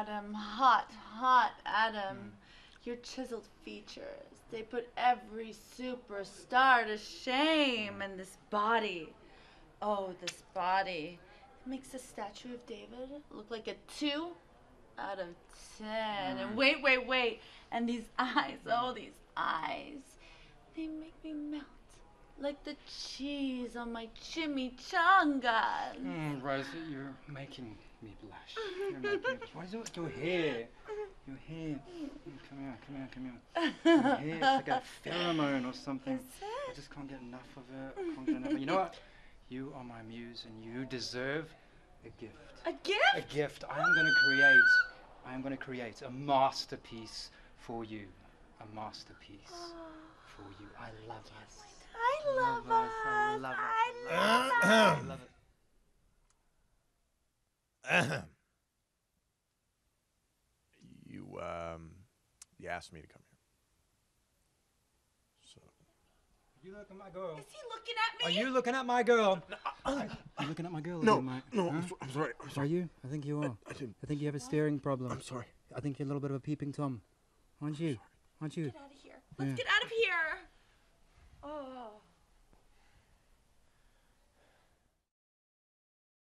Adam, hot, hot Adam. Mm. Your chiseled features, they put every superstar to shame. Mm. And this body, oh, this body, makes the statue of David look like a two out of ten. And mm. wait, wait, wait. And these eyes, oh, these eyes, they make me melt like the cheese on my chimichangas. Mm, Rosa, you're making me blush. You're making me blush. Why is it your hair? Your hair. Mm, Come here, come here, come here. Your hair, it's like a pheromone or something. I just can't get enough of it. I can't get enough. You know what? You are my muse and you deserve a gift. A gift? A gift. I am going to create. I am going to create a masterpiece for you. A masterpiece for you. I love us. I love, us. I love it. I I love us. I love it. Ahem. you um you asked me to come here. So You look at my girl. Is he looking at me? Are you looking at my girl? Are you looking at my girl? no, again, Mike? no, Huh? I'm, so- I'm sorry. I'm Are you? I think you are. I didn't. I think you have a steering problem. I'm sorry. I think you're a little bit of a peeping tom. Aren't you? Aren't you? Get out of here. Let's Yeah. get out of here.